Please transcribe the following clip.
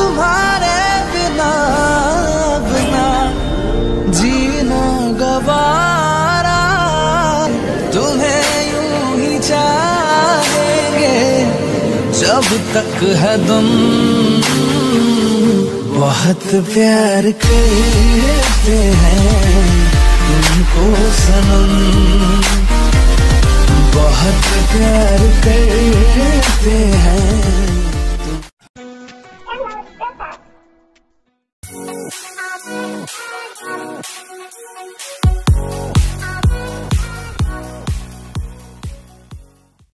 तुम्हारे बिना बिना जीना गवारा, तुम्हें यूँ ही चाहेंगे, जब तक है तुम बहुत प्यार करते हैं तुमको सनम। बहुत प्यार करते